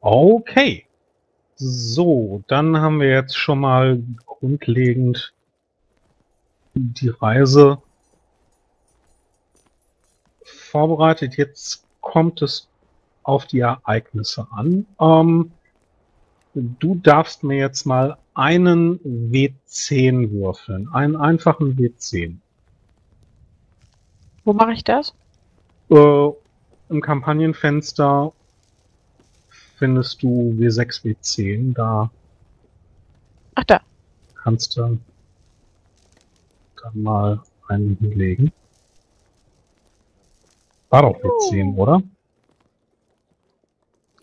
Okay. So, dann haben wir jetzt schon mal grundlegend die Reise vorbereitet. Jetzt kommt es auf die Ereignisse an. Ähm, du darfst mir jetzt mal einen W10 würfeln. Einen einfachen W10. Wo mache ich das? Äh, Im Kampagnenfenster findest du W6, W10. Da Ach da. kannst du dann mal einen hinlegen. War doch W10, oder?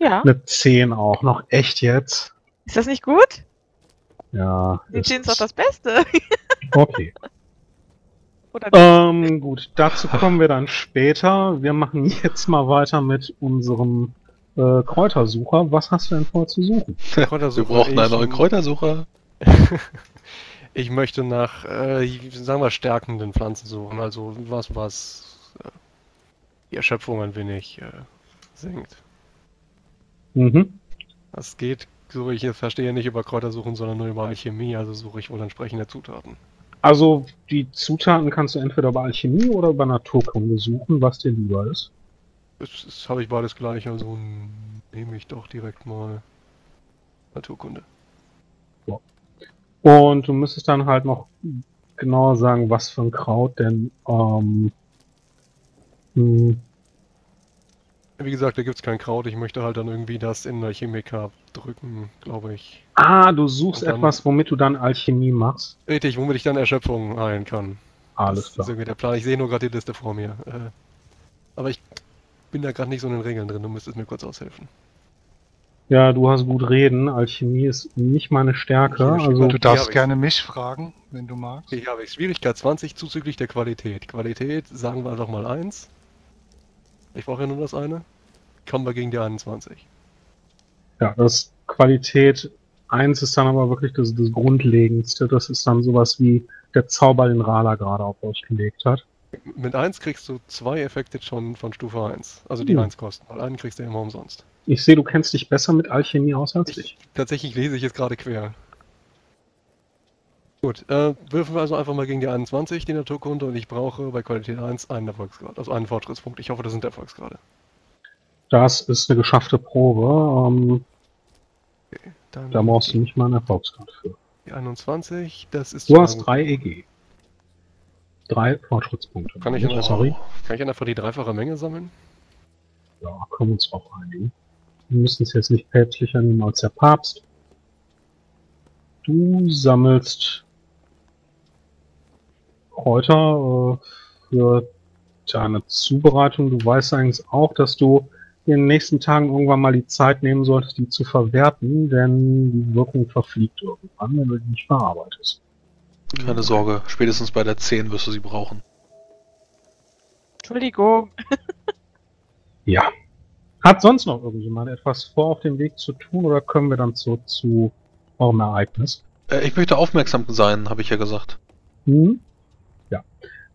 Ja. Eine 10 auch. Noch echt jetzt? Ist das nicht gut? Ja. Die ist 10 ist doch das Beste. Okay. Ähm, gut, dazu kommen wir dann später. Wir machen jetzt mal weiter mit unserem äh, Kräutersucher. Was hast du denn vor zu suchen? Wir Kräutersucher. brauchen einen Ich- neuen Kräutersucher. Ich möchte nach, äh, sagen wir, stärkenden Pflanzen suchen. Also was, was äh, die Erschöpfung ein wenig äh, senkt. Mhm. Das geht, so wie ich es verstehe, nicht über Kräutersuchen, sondern nur über Alchemie. Also suche ich wohl entsprechende Zutaten. Also die Zutaten kannst du entweder über Alchemie oder über Naturkunde suchen, was dir lieber ist. Das, das habe ich beides gleich, also nehme ich doch direkt mal Naturkunde. Und du müsstest dann halt noch genauer sagen, was für ein Kraut denn ähm, hm, Wie gesagt, da gibt es kein Kraut. Ich möchte halt dann irgendwie das in Alchemiker drücken, glaube ich. Ah, du suchst dann- etwas, womit du dann Alchemie machst. Richtig, womit ich dann Erschöpfung heilen kann. Alles das klar. ist irgendwie der Plan. Ich sehe nur gerade die Liste vor mir. Äh, aber ich bin da gerade nicht so in den Regeln drin. Du müsstest mir kurz aushelfen. Ja, du hast gut reden. Alchemie ist nicht meine Stärke. Also, Du darfst ich. gerne mich fragen, wenn du magst. Hier habe ich Schwierigkeit 20 zuzüglich der Qualität. Qualität, sagen wir einfach mal 1. Ich brauche ja nur das eine. Kommen wir gegen die 21. ja, das Qualität 1 ist dann aber wirklich das, das Grundlegendste. Das ist dann sowas wie der Zauber, den Rala gerade auf euch gelegt hat. Mit 1 kriegst du zwei Effekte schon von Stufe 1. Also die Hm. 1 kosten. Weil einen kriegst du immer umsonst. Ich sehe, du kennst dich besser mit Alchemie aus als ich. Ich, tatsächlich lese ich jetzt gerade quer. Gut, äh, würfen wir also einfach mal gegen die 21, die Naturkunde, und ich brauche bei Qualität 1 einen Erfolgsgrad, also einen Fortschrittspunkt. Ich hoffe, das sind Erfolgsgrade. Das ist eine geschaffte Probe. Ähm, Dann da brauchst du nicht mal einen Erfolgsgrad für. die 21, das ist... Du hast mal gut. drei EG. Drei Fortschrittspunkte. Kann ich noch- Sorry. Kann ich einfach die dreifache Menge sammeln? Ja, können wir uns drauf einigen. Wir müssen es jetzt nicht päpstlicher nehmen als der Papst. Du sammelst Kräuter äh, für deine Zubereitung. Du weißt eigentlich auch, dass du in den nächsten Tagen irgendwann mal die Zeit nehmen solltest, die zu verwerten, denn die Wirkung verfliegt irgendwann, wenn du die nicht verarbeitest. Keine Sorge, spätestens bei der 10 wirst du sie brauchen. Entschuldigung. Ja. Hat sonst noch irgendjemand etwas vor, auf dem Weg zu tun, oder können wir dann zurück zu eurem Ereignis? Äh, ich möchte aufmerksam sein, habe ich ja gesagt. Hm? Ja.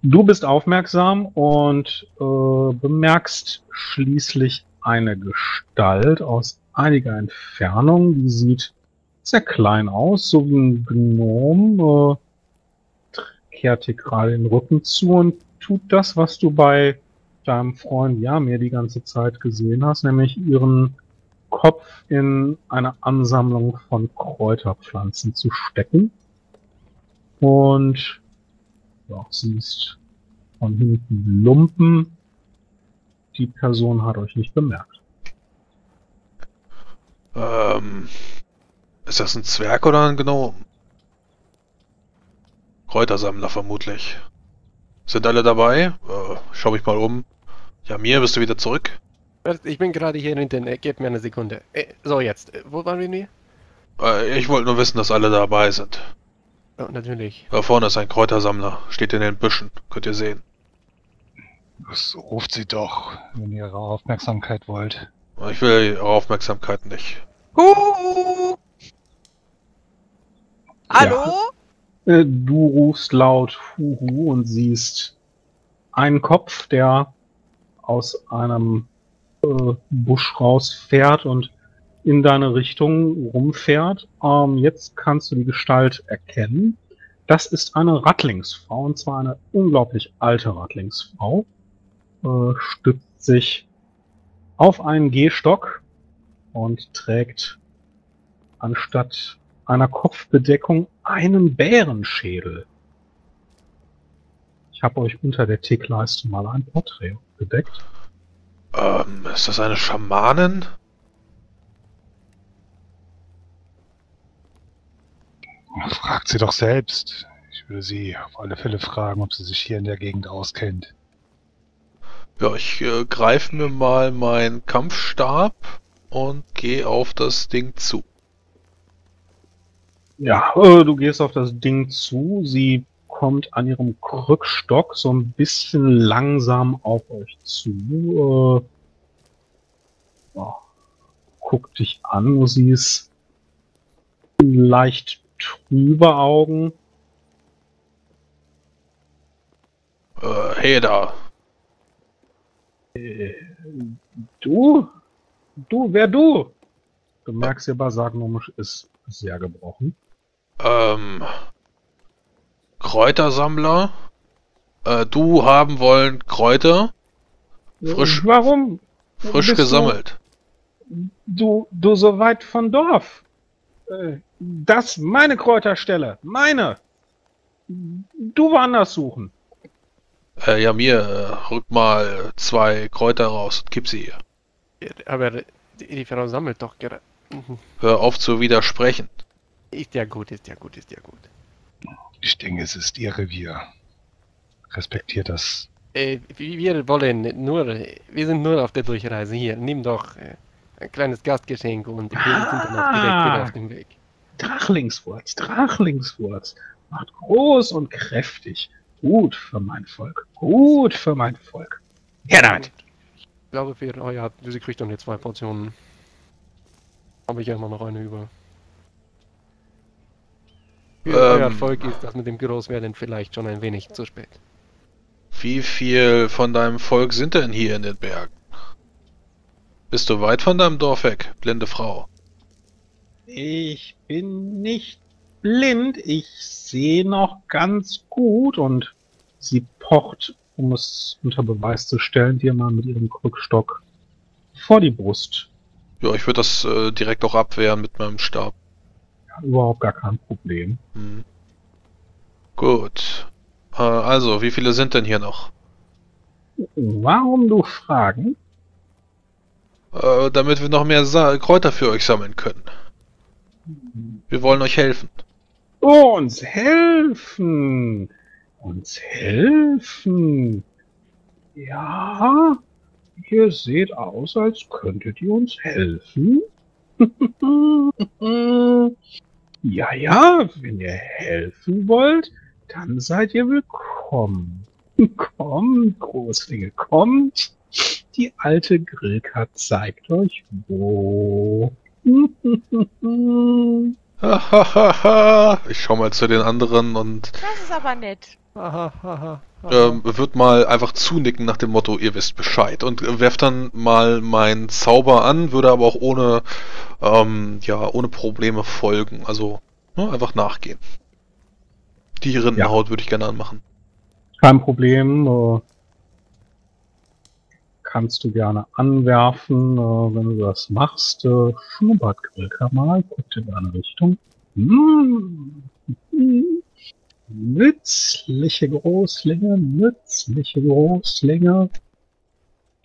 Du bist aufmerksam und äh, bemerkst schließlich eine Gestalt aus einiger Entfernung. Die sieht sehr klein aus, so wie ein Gnom. Äh, kehrt dir gerade den Rücken zu und tut das, was du bei deinem Freund Jamir die ganze Zeit gesehen hast, nämlich ihren Kopf in eine Ansammlung von Kräuterpflanzen zu stecken. Und ja, siehst von hinten Lumpen. Die Person hat euch nicht bemerkt. Ähm, ist das ein Zwerg oder ein Gnome? Kräutersammler vermutlich. Sind alle dabei? Äh, schau mich mal um. Ja, mir bist du wieder zurück? Ich bin gerade hier hinten, äh, gib mir eine Sekunde. Äh, so, jetzt, äh, wo waren wir denn? Äh, ich wollte nur wissen, dass alle dabei sind. Oh, natürlich. Da vorne ist ein Kräutersammler. Steht in den Büschen. Könnt ihr sehen. Das ruft sie doch, wenn ihr ihre Aufmerksamkeit wollt. Ich will eure Aufmerksamkeit nicht. Huhu. Hallo? Äh, Du rufst laut Huhu und siehst einen Kopf, der aus einem äh, Busch rausfährt und in deine Richtung rumfährt. Ähm, jetzt kannst du die Gestalt erkennen. Das ist eine Rattlingsfrau, und zwar eine unglaublich alte Rattlingsfrau. Äh, stützt sich auf einen Gehstock und trägt anstatt einer Kopfbedeckung einen Bärenschädel. Ich habe euch unter der Tickleiste mal ein Porträt gedeckt. Ähm, ist das eine Schamanin? Fragt sie doch selbst. Ich würde sie auf alle Fälle fragen, ob sie sich hier in der Gegend auskennt. Ja, ich äh, greife mir mal meinen Kampfstab und gehe auf das Ding zu. Ja, äh, du gehst auf das Ding zu. Sie kommt an ihrem Krückstock so ein bisschen langsam auf euch zu. Äh, ja, guckt dich an, du siehst leicht trübe Augen. Äh, hey da. Äh, du? Du, wer du? Du merkst, ihr Basagnomisch ist sehr gebrochen. Ähm, Kräutersammler. Äh, du haben wollen Kräuter Frisch- Warum? frisch gesammelt. Du, du so weit von Dorf. Äh, Das meine Kräuterstelle. Meine. Du woanders suchen. Äh, ja, mir, äh, rück mal zwei Kräuter raus und gib sie ihr. Aber die, die Frau sammelt doch gerade. Mhm. Hör auf zu widersprechen. Ist ja gut, ist ja gut, ist ja gut. Ich denke, es ist ihr Revier. Respektiert das. Äh, wir wollen nur, wir sind nur auf der Durchreise hier. Nimm doch äh, ein kleines Gastgeschenk und wir sind dann auch direkt Ah. wieder auf dem Weg. Drachlingswurz, Drachlingswurz. Macht groß und kräftig. Gut für mein Volk. Gut für mein Volk. Ja, damit. Ich glaube, für euer, sie kriegt dann jetzt zwei Portionen. Habe ich ja immer noch eine über. Für Ähm. euer Erfolg ist das mit dem Großwerden vielleicht schon ein wenig zu spät. Wie viel von deinem Volk sind denn hier in den Bergen? Bist du weit von deinem Dorf weg, blinde Frau? Ich bin nicht blind. Ich sehe noch ganz gut und sie pocht, um es unter Beweis zu stellen, dir mal mit ihrem Krückstock vor die Brust. Ja, ich würde das äh, direkt auch abwehren mit meinem Stab. Überhaupt gar kein Problem. Hm. Gut. Äh, also, wie viele sind denn hier noch? Warum du fragen? Äh, damit wir noch mehr Sa Kräuter für euch sammeln können. Wir wollen euch helfen. Uns helfen. Uns helfen. Ja, ihr seht aus, als könntet ihr uns helfen. ja, ja, wenn ihr helfen wollt, dann seid ihr willkommen. Kommt, Großlinge, kommt. Die alte Grillka zeigt euch wo. ich schau mal zu den anderen und Das ist aber nett. Ähm, wird mal einfach zunicken nach dem Motto, ihr wisst Bescheid. Und werft dann mal meinen Zauber an, würde aber auch ohne, ähm, ja, ohne Probleme folgen. Also, ne, einfach nachgehen. Die Rindenhaut würde ich gerne anmachen. Kein Problem. Äh, kannst du gerne anwerfen, äh, wenn du das machst. Äh, Schnuppert mal, guckt in deine Richtung. Mm. Nützliche Großlinge, nützliche Großlinge.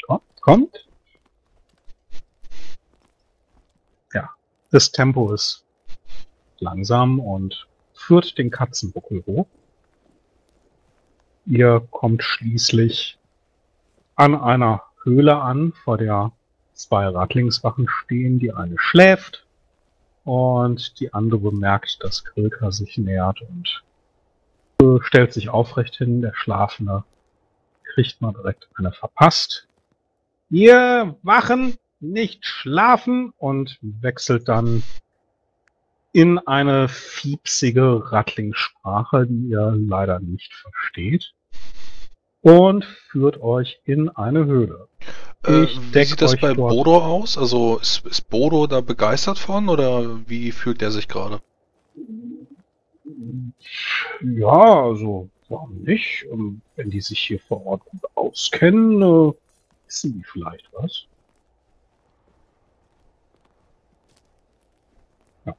Kommt, kommt. Ja, das Tempo ist langsam und führt den Katzenbuckel hoch. Ihr kommt schließlich an einer Höhle an, vor der zwei Radlingswachen stehen. Die eine schläft und die andere merkt, dass Krilka sich nähert und stellt sich aufrecht hin. Der Schlafende kriegt mal direkt eine verpasst. Ihr Wachen nicht schlafen und wechselt dann in eine fiepsige Rattlingsprache, die ihr leider nicht versteht und führt euch in eine Höhle. Äh, wie sieht das bei. Bodo aus? Also ist, ist Bodo da begeistert von oder wie fühlt er sich gerade? Ja, also, warum nicht? Ähm, Wenn die sich hier vor Ort gut auskennen, äh, wissen die vielleicht was. Ja.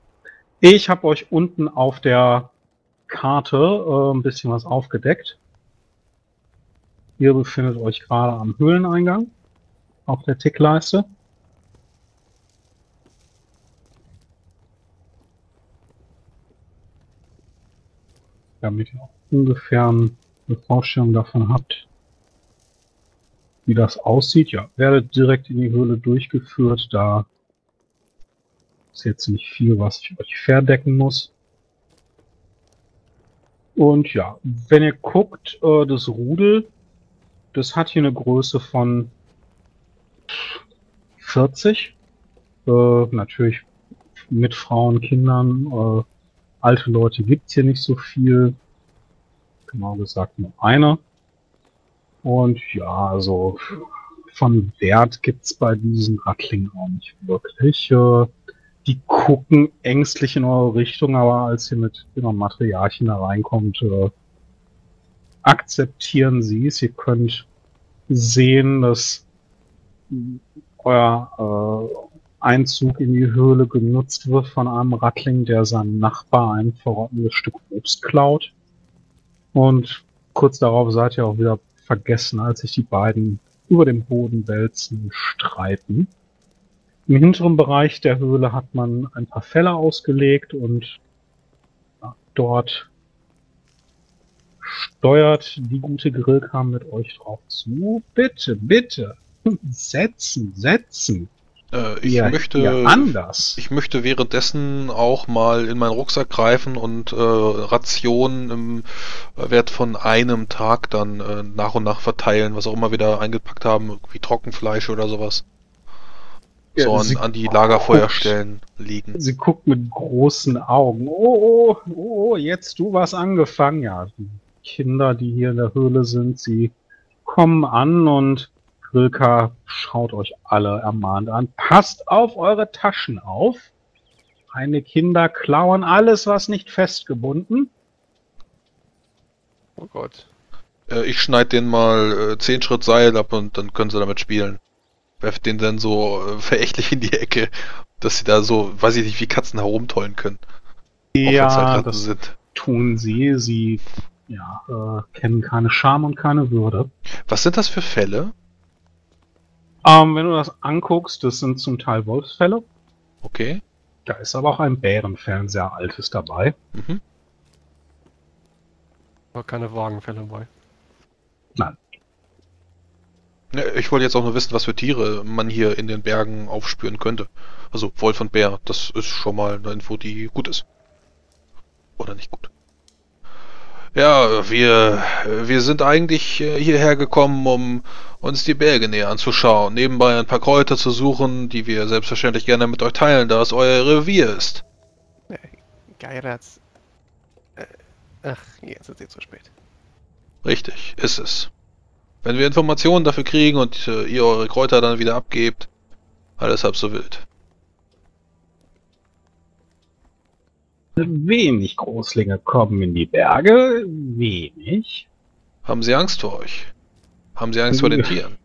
Ich habe euch unten auf der Karte äh, ein bisschen was aufgedeckt. Ihr befindet euch gerade am Höhleneingang auf der Tickleiste. Damit ihr auch ungefähr eine Vorstellung davon habt, wie das aussieht. Ja, werdet direkt in die Höhle durchgeführt. Da ist jetzt nicht viel, was ich euch verdecken muss. Und ja, wenn ihr guckt, äh, das Rudel, das hat hier eine Größe von 40. Äh, natürlich mit Frauen, Kindern, äh, alte Leute gibt's hier nicht so viel. Genau gesagt nur einer. Und ja, also von Wert gibt's bei diesen Rattlingen auch nicht wirklich. Äh, die gucken ängstlich in eure Richtung, aber als ihr mit ihrem Materialchen da reinkommt, äh, akzeptieren sie es. Ihr könnt sehen, dass euer äh, Einzug in die Höhle genutzt wird von einem Rattling, der seinem Nachbar ein verrottendes Stück Obst klaut. Und kurz darauf seid ihr auch wieder vergessen, als sich die beiden über dem Boden wälzen und streiten. Im hinteren Bereich der Höhle hat man ein paar Fälle ausgelegt und dort steuert die gute Grillkam mit euch drauf zu. Bitte, bitte. Setzen, setzen. Äh, ich Ja, möchte. ja, anders. Ich möchte währenddessen auch mal in meinen Rucksack greifen und äh, Rationen im äh, Wert von einem Tag dann äh, nach und nach verteilen, was auch immer wir da eingepackt haben, wie Trockenfleisch oder sowas. Ja, so an, an die guckt- Lagerfeuerstellen liegen. Sie guckt mit großen Augen. Oh, oh, oh, jetzt du was angefangen. Ja, die Kinder, die hier in der Höhle sind, sie kommen an und Grilka schaut euch alle ermahnt an. Passt auf eure Taschen auf. Eine Kinder klauen alles, was nicht festgebunden. Oh Gott. Äh, ich schneide den mal äh, zehn Schritt Seil ab und dann können sie damit spielen. Werft den dann so äh, verächtlich in die Ecke, dass sie da so, weiß ich nicht, wie Katzen herumtollen können. Halt Ja, Ratten das sind. tun sie. Sie ja, äh, kennen keine Scham und keine Würde. Was sind das für Fälle? Ähm, wenn du das anguckst, das sind zum Teil Wolfsfälle. Okay. Da ist aber auch ein Bärenfell, ein sehr altes dabei. Mhm. War keine Wagenfälle bei. Ja, ich wollte jetzt auch nur wissen, was für Tiere man hier in den Bergen aufspüren könnte. Also Wolf und Bär, das ist schon mal eine Info, die gut ist. Oder nicht gut. Ja, wir, wir sind eigentlich äh, hierher gekommen, um uns die Berge näher anzuschauen. Nebenbei ein paar Kräuter zu suchen, die wir selbstverständlich gerne mit euch teilen, da es euer Revier ist. Geiratz. Äh, ach, jetzt ist es zu spät. Richtig, ist es. Wenn wir Informationen dafür kriegen und äh, ihr eure Kräuter dann wieder abgebt, alles halb so wild. Wenig Großlinge kommen in die Berge, wenig. Haben sie Angst vor euch? Haben sie Angst vor den Tieren?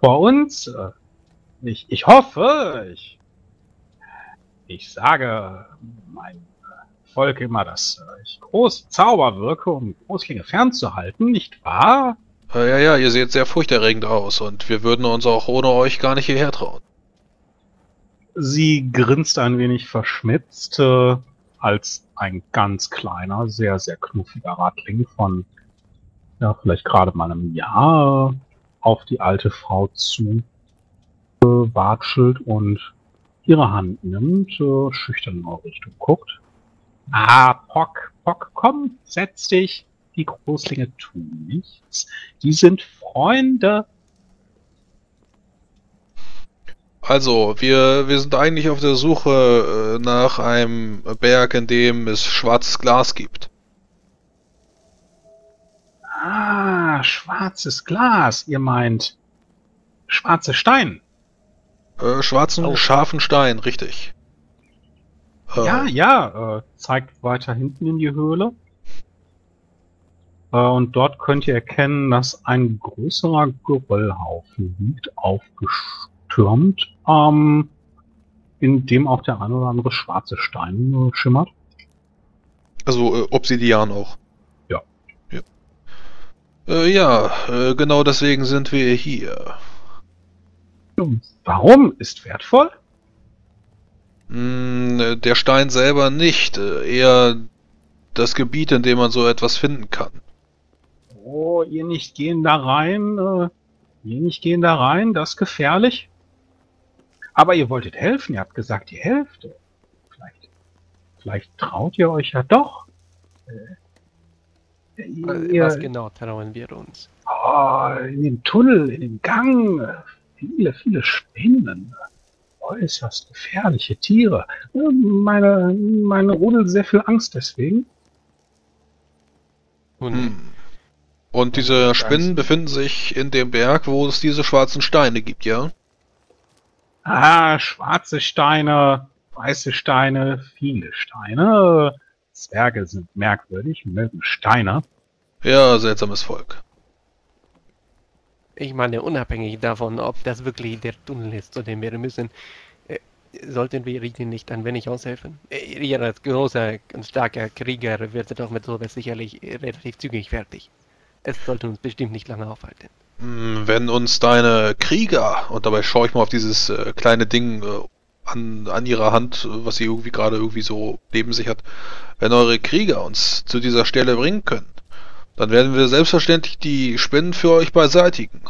Vor uns, äh, ich, ich hoffe, ich, ich sage mein äh, Volk immer, dass äh, ich große Zauber wirke, um Großlinge fernzuhalten, nicht wahr? Äh, ja, ja, ihr seht sehr furchterregend aus und wir würden uns auch ohne euch gar nicht hierher trauen. Sie grinst ein wenig verschmitzt, äh, als ein ganz kleiner, sehr, sehr knuffiger Radling von, ja, vielleicht gerade mal einem Jahr äh, auf die alte Frau zu äh, watschelt und ihre Hand nimmt, äh, schüchtern in eure Richtung guckt. Ah, Pock, Pock, komm, setz dich. Die Großlinge tun nichts. Die sind Freunde. Also, wir, wir sind eigentlich auf der Suche äh, nach einem Berg, in dem es schwarzes Glas gibt. Ah, schwarzes Glas. Ihr meint schwarze Stein. Äh, schwarzen, Oh. scharfen Stein, richtig. Äh, Ja, ja, äh, zeigt weiter hinten in die Höhle. Äh, und dort könnt ihr erkennen, dass ein größerer Geröllhaufen liegt, aufgestürmt, ähm, in dem auch der ein oder andere schwarze Stein äh, schimmert. Also äh, Obsidian auch. Ja. Ja, äh, ja äh, genau deswegen sind wir hier. Warum? Ist wertvoll? Äh, der Stein selber nicht, äh, eher das Gebiet, in dem man so etwas finden kann. Oh, ihr nicht gehen da rein, ihr nicht gehen da rein, das ist gefährlich. Aber ihr wolltet helfen, ihr habt gesagt, die Hälfte. Vielleicht, vielleicht traut ihr euch ja doch. Äh, ihr, Was genau trauen wir uns? oh, in dem Tunnel, in dem Gang, äh, viele, viele Spinnen. Äußerst gefährliche Tiere. Äh, Meine, meine Rudel sehr viel Angst deswegen. Nun, Hm. Und diese Spinnen befinden sich in dem Berg, wo es diese schwarzen Steine gibt, ja? Ah, schwarze Steine, weiße Steine, viele Steine. Zwerge sind merkwürdig, mögen Steine. Ja, seltsames Volk. ich meine, unabhängig davon, ob das wirklich der Tunnel ist, zu dem wir müssen, äh, sollten wir ihnen nicht ein wenig aushelfen? Äh, Ihr als großer und starker Krieger wird doch mit sowas sicherlich äh, relativ zügig fertig. Es sollte uns bestimmt nicht lange aufhalten. Hm, Wenn uns deine Krieger, und dabei schaue ich mal auf dieses äh, kleine Ding äh, an, an ihrer Hand, äh, was sie irgendwie gerade irgendwie so neben sich hat, wenn eure Krieger uns zu dieser Stelle bringen können, dann werden wir selbstverständlich die Spinnen für euch beseitigen.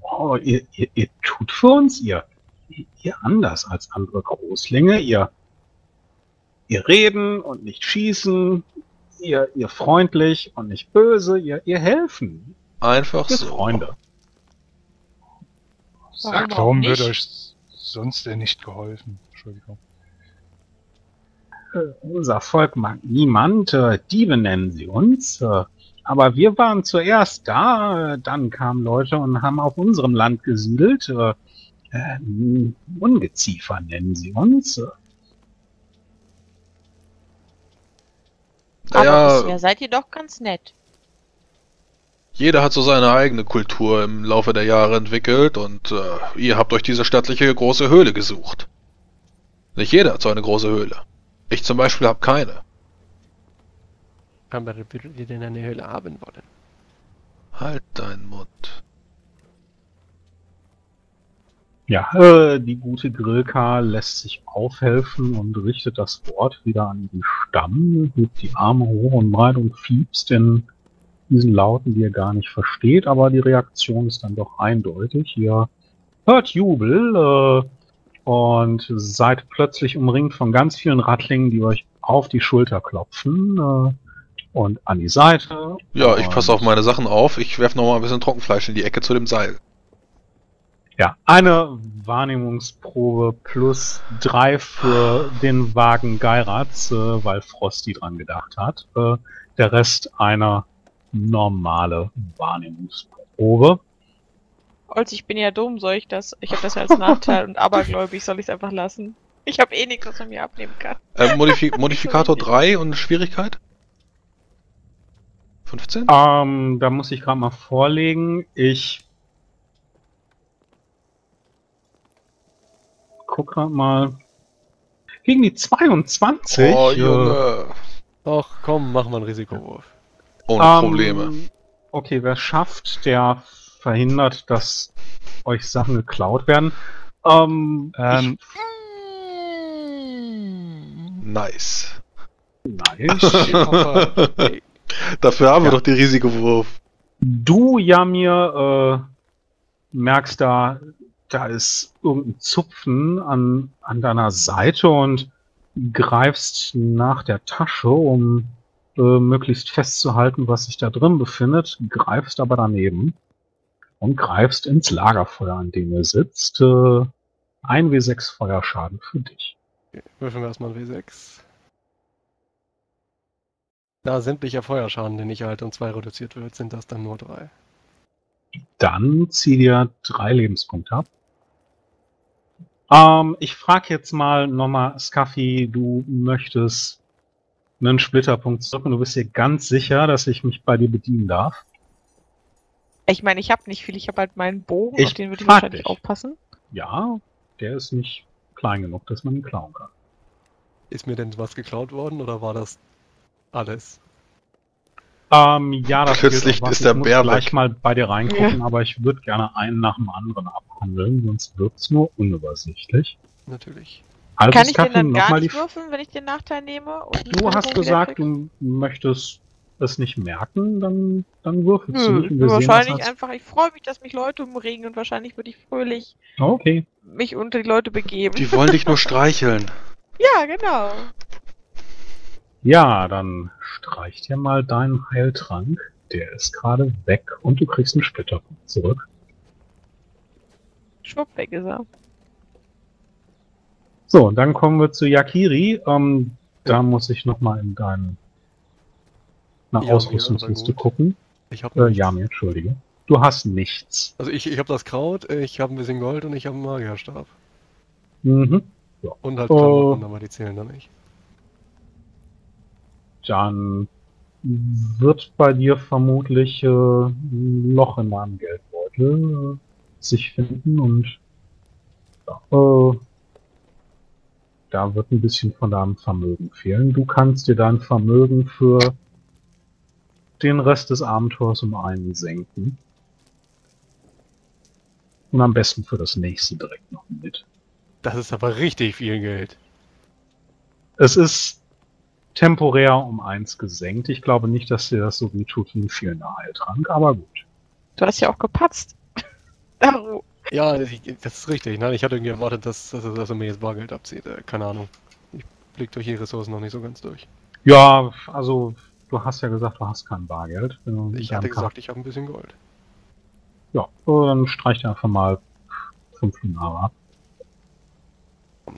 Oh, ihr, ihr, ihr tut für uns, ihr, ihr anders als andere Großlinge, ihr, ihr reden und nicht schießen, ihr, ihr freundlich und nicht böse, ihr, ihr helfen, Einfach so. Freunde. Sagt, warum wird euch sonst denn nicht geholfen? Entschuldigung. Äh, unser Volk mag niemand, äh, Diebe nennen sie uns, äh, aber wir waren zuerst da, äh, dann kamen Leute und haben auf unserem Land gesiedelt, äh, äh, Ungeziefer nennen sie uns. Äh, Aber Naja, bisher seid ihr doch ganz nett. Jeder hat so seine eigene Kultur im Laufe der Jahre entwickelt und äh, ihr habt euch diese stattliche große Höhle gesucht. Nicht jeder hat so eine große Höhle. Ich zum Beispiel habe keine. Aber würdet ihr denn eine Höhle haben wollen? Halt deinen Mund. Ja, äh, die gute Grillka lässt sich aufhelfen und richtet das Wort wieder an den Stamm, hebt die Arme hoch und breit und fiebst in diesen Lauten, die ihr gar nicht versteht, aber die Reaktion ist dann doch eindeutig. Ihr hört Jubel äh, und seid plötzlich umringt von ganz vielen Rattlingen, die euch auf die Schulter klopfen äh, und an die Seite. Ja, ich passe auf meine Sachen auf. Ich werfe noch mal ein bisschen Trockenfleisch in die Ecke zu dem Seil. Ja, eine Wahrnehmungsprobe plus drei für den Wagen Geiratz, äh, weil Frosty dran gedacht hat. Äh, der Rest eine normale Wahrnehmungsprobe. Olz, ich bin ja dumm, soll ich das? Ich habe das ja als Nachteil und abergläubig soll ich es einfach lassen. Ich habe eh nichts, was man mir abnehmen kann. Äh, Modifi Modifikator 3 und Schwierigkeit? 15? Ähm, da muss ich gerade mal vorlegen. Ich guck grad mal. Gegen die 22. oh, äh, Junge. Doch, komm, mach mal einen Risikowurf. Ohne Ähm, Probleme. Okay, wer schafft, der verhindert, dass euch Sachen geklaut werden. Ähm, Ähm, Nice. nice. Dafür haben wir Ja. doch den Risikowurf. Du, Jamir, äh, merkst da, da ist irgendein Zupfen an, an deiner Seite und greifst nach der Tasche, um äh, möglichst festzuhalten, was sich da drin befindet, greifst aber daneben und greifst ins Lagerfeuer, an dem ihr sitzt. Äh, ein W6 Feuerschaden für dich. würfeln wir erstmal einen W6. Da sämtlicher Feuerschaden, den ich erhalte, um 2 reduziert wird, sind das dann nur 3. Dann zieh dir drei Lebenspunkte ab. Ähm, ich frage jetzt mal nochmal, Scuffy, du möchtest einen Splitterpunkt zurück und du bist dir ganz sicher, dass ich mich bei dir bedienen darf. Ich meine, ich habe nicht viel, ich habe halt meinen Bogen, Ich auf den würde ich wahrscheinlich dich. aufpassen. Ja, der ist nicht klein genug, dass man ihn klauen kann. Ist mir denn was geklaut worden oder war das alles? Ähm, ja, das was. ist der ich muss Bär gleich weg. mal bei dir reingucken, aber ich würde gerne einen nach dem anderen abhandeln, sonst wird's nur unübersichtlich. Natürlich. Also, Kann ich den Scuffy, dann gar nicht die würfeln, wenn ich den Nachteil nehme? Du hast gesagt, du möchtest es nicht merken, dann, dann würfelst du Nö, nicht. sehen das wahrscheinlich einfach, ich freue mich, dass mich Leute umringen und wahrscheinlich würde ich fröhlich Okay. mich unter die Leute begeben. Die wollen dich nur streicheln. ja, genau. Ja, dann streich dir mal deinen Heiltrank. Der ist gerade weg und du kriegst einen Splitterpunkt zurück. Schwupp, weg ist er. So, dann kommen wir zu Yakiri. Ähm, da muss ich nochmal in deinen nach Ja, Ausrüstungsliste ja, gucken. Ich habe Äh, ja, mir, entschuldige. Du hast nichts. Also ich, ich habe das Kraut, ich habe ein bisschen Gold und ich habe einen Magierstab. Mhm. Und halt Oh. Klamotten, aber die zählen da nicht. Dann wird bei dir vermutlich äh, ein Loch in deinem Geldbeutel äh, sich finden und ja, äh, da wird ein bisschen von deinem Vermögen fehlen. Du kannst dir dein Vermögen für den Rest des Abenteuers um einen senken. Und am besten für das nächste direkt noch mit. Das ist aber richtig viel Geld. Es ist temporär um eins gesenkt. Ich glaube nicht, dass dir das so wie tut wie ein fehlender Heiltrank, aber gut. Du hast ja auch gepatzt. Daru. Ja, ich- das ist richtig. Nein, ich hatte irgendwie erwartet, dass, dass, er- dass er mir jetzt Bargeld abzieht. Äh, keine Ahnung. Ich blick durch die Ressourcen noch nicht so ganz durch. Ja, also du hast ja gesagt, du hast kein Bargeld. Ich hatte gesagt, ich habe ein bisschen Gold. Ja, dann streich dir einfach mal fünf Lunare ab.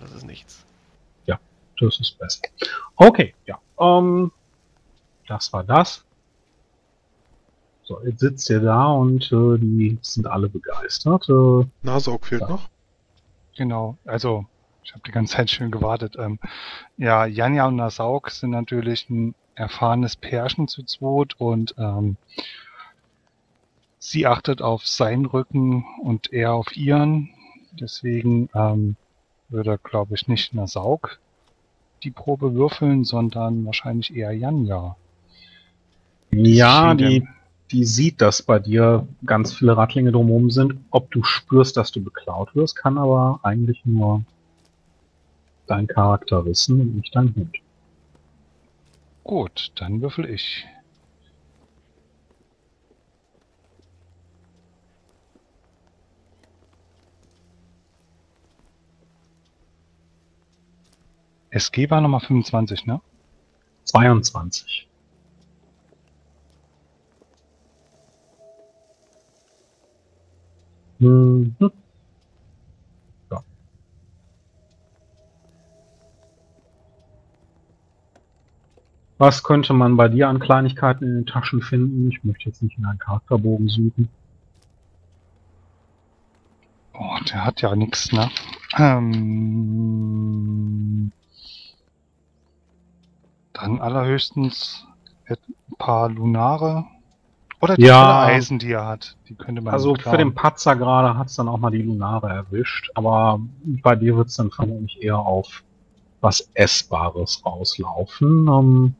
Das ist nichts. Das ist besser. Okay, ja. Ähm, das war das. So, jetzt sitzt ihr da und äh, die sind alle begeistert. Äh, Nasaug fehlt Ja. noch. Genau, also ich habe die ganze Zeit schön gewartet. Ähm, ja, Janja und Nasauk sind natürlich ein erfahrenes Pärchen zu zweit und ähm, sie achtet auf seinen Rücken und er auf ihren. Deswegen ähm, würde, glaube ich, nicht Nasauk die Probe würfeln, sondern wahrscheinlich eher Janja. ja, die, dem- die sieht, dass bei dir ganz viele Rattlinge drumherum sind. Ob du spürst, dass du beklaut wirst, kann aber eigentlich nur dein Charakter wissen und nicht dein Hund. Gut, dann würfel ich. SG war Nummer 25, ne? 22. Mhm. Ja. Was könnte man bei dir an Kleinigkeiten in den Taschen finden? Ich möchte jetzt nicht in deinen Charakterbogen suchen. Oh, der hat ja nichts, ne? Ähm, dann allerhöchstens ein paar Lunare. Oder die Ja. Eisen, die er hat. Die könnte man Also für den Patzer gerade hat es dann auch mal die Lunare erwischt, aber bei dir wird es dann vermutlich eher auf was Essbares rauslaufen. Ähm,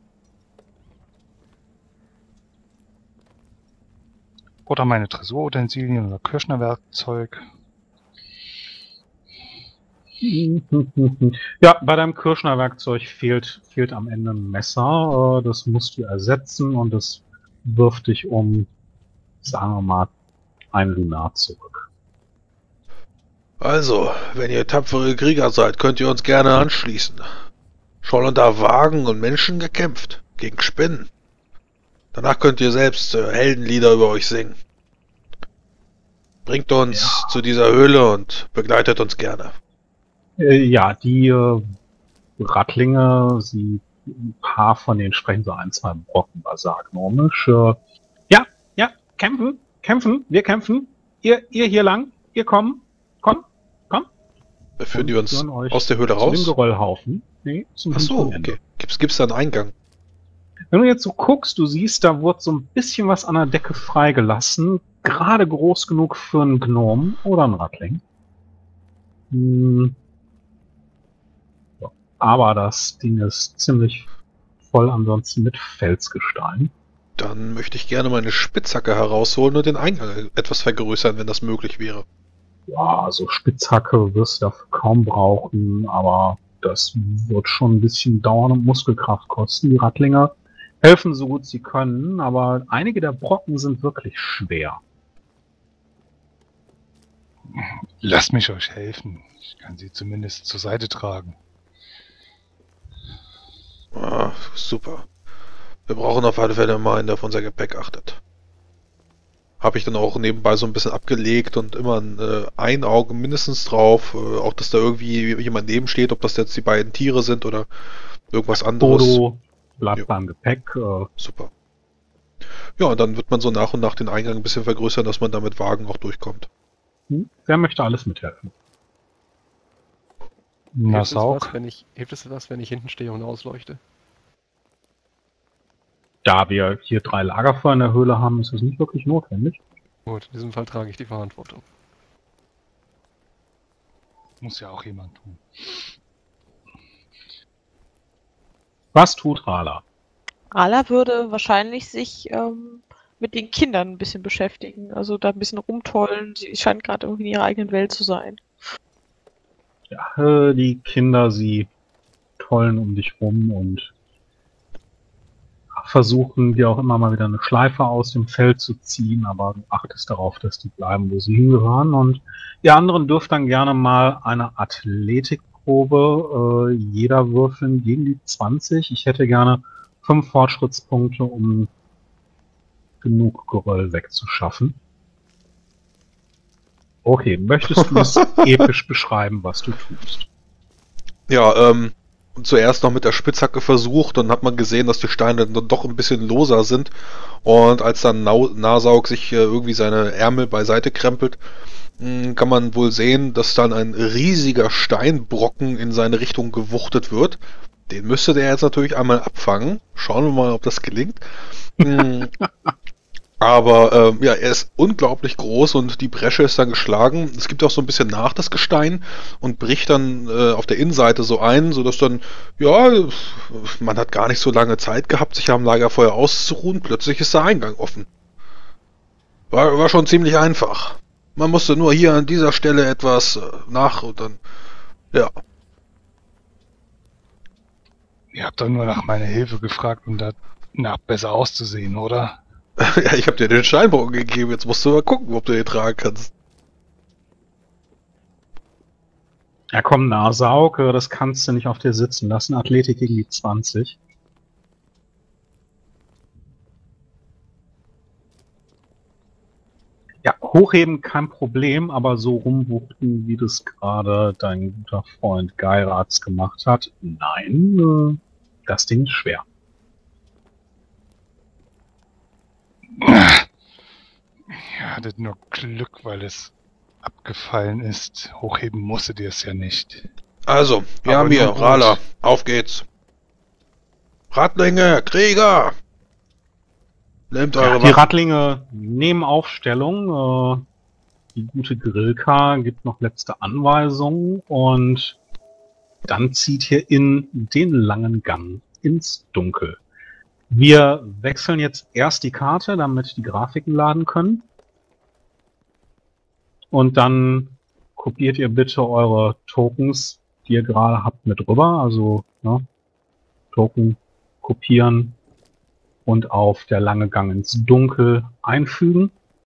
Oder meine Tresorutensilien oder Kirschnerwerkzeug. Ja, bei deinem Kirschner-Werkzeug fehlt, fehlt am Ende ein Messer. Äh, Das musst du ersetzen und das wirft dich um, sagen wir mal, ein Lunar zurück. Also, wenn ihr tapfere Krieger seid, könnt ihr uns gerne anschließen. Schon unter Wagen und Menschen gekämpft. Gegen Spinnen. Danach könnt ihr selbst äh, Heldenlieder über euch singen. Bringt uns zu dieser Höhle und begleitet uns gerne. Äh, Ja, die äh, Rattlinge, sie, ein paar von denen sprechen so ein, zwei Brocken Basargnomisch. Äh, ja, ja, kämpfen. kämpfen, wir kämpfen. Ihr, ihr hier lang, ihr kommen, komm, komm. Führen die uns aus der Höhle raus? Geröllhaufen. Nee, zum Ach so, okay. Gibt's, gibt's da einen Eingang? Wenn du jetzt so guckst, du siehst, da wurde so ein bisschen was an der Decke freigelassen. Gerade groß genug für einen Gnom oder einen Rattling. Hm. Aber das Ding ist ziemlich voll ansonsten mit Felsgestein. Dann möchte ich gerne meine Spitzhacke herausholen und den Eingang etwas vergrößern, wenn das möglich wäre. Ja, so Spitzhacke wirst du dafür kaum brauchen, aber das wird schon ein bisschen dauern und Muskelkraft kosten. Die Rattlinger helfen so gut sie können, aber einige der Brocken sind wirklich schwer. Lasst mich euch helfen. Ich kann sie zumindest zur Seite tragen. Ah, super. Wir brauchen auf alle Fälle mal einen, der auf unser Gepäck achtet. Habe ich dann auch nebenbei so ein bisschen abgelegt und immer ein, äh, ein Auge mindestens drauf. Äh, auch, dass da irgendwie jemand neben steht, ob das jetzt die beiden Tiere sind oder irgendwas anderes. Bodo bleibt beim Gepäck. Äh, Super. Ja, und dann wird man so nach und nach den Eingang ein bisschen vergrößern, dass man da mit Wagen auch durchkommt. hm, wer möchte alles mithelfen? Na, Hilft es, was, Saug. wenn ich, hilft es was, wenn ich hinten stehe und ausleuchte? Da wir hier drei Lagerfeuer in der Höhle haben, ist das nicht wirklich notwendig. Gut, in diesem Fall trage ich die Verantwortung. Muss ja auch jemand tun. Was tut Rala? Ala würde wahrscheinlich sich ähm, mit den Kindern ein bisschen beschäftigen. Also da ein bisschen rumtollen. Sie scheint gerade irgendwie in ihrer eigenen Welt zu sein. Ja, äh, die Kinder, sie tollen um dich rum und versuchen dir auch immer mal wieder eine Schleife aus dem Feld zu ziehen, aber du achtest darauf, dass die bleiben, wo sie hingehören. Und ihr anderen dürft dann gerne mal eine Athletikprobe, äh, jeder würfeln gegen die 20. Ich hätte gerne fünf Fortschrittspunkte, um genug Geröll wegzuschaffen. Okay, möchtest du es episch beschreiben, was du tust? Ja, ähm, zuerst noch mit der Spitzhacke versucht, dann hat man gesehen, dass die Steine dann doch ein bisschen loser sind. Und als dann Nau Nasaug sich äh, irgendwie seine Ärmel beiseite krempelt, mh, kann man wohl sehen, dass dann ein riesiger Steinbrocken in seine Richtung gewuchtet wird. Den müsste der jetzt natürlich einmal abfangen. Schauen wir mal, ob das gelingt. Aber ähm, ja, er ist unglaublich groß und die Bresche ist dann geschlagen. Es gibt auch so ein bisschen nach das Gestein und bricht dann äh, auf der Innenseite so ein, sodass dann, ja, man hat gar nicht so lange Zeit gehabt, sich am Lagerfeuer auszuruhen. Plötzlich ist der Eingang offen. War, war schon ziemlich einfach. Man musste nur hier an dieser Stelle etwas äh, nach und dann, ja. Ihr habt doch nur nach meiner Hilfe gefragt, um danach besser auszusehen, oder? ja, ich habe dir den Steinbrocken gegeben, jetzt musst du mal gucken, ob du den tragen kannst. Ja, komm, Nasaug, äh, das kannst du nicht auf dir sitzen lassen. Athletik gegen die 20. Ja, hochheben kein Problem, aber so rumwuchten, wie das gerade dein guter Freund Geirats gemacht hat, nein, äh, das Ding ist schwer. Ihr hattet nur Glück, weil es abgefallen ist. Hochheben musstet ihr es ja nicht. Also, wir Aber haben hier. Rala. Auf geht's. Radlinge, Krieger! Nehmt Ja, eure die Waffen. Rattlinge nehmen Aufstellung. Äh, die gute Grillka gibt noch letzte Anweisungen und dann zieht ihr in den langen Gang ins Dunkel. Wir wechseln jetzt erst die Karte, damit die Grafiken laden können. Und dann kopiert ihr bitte eure Tokens, die ihr gerade habt, mit rüber. Also ne, Token kopieren und auf der lange Gang ins Dunkel einfügen.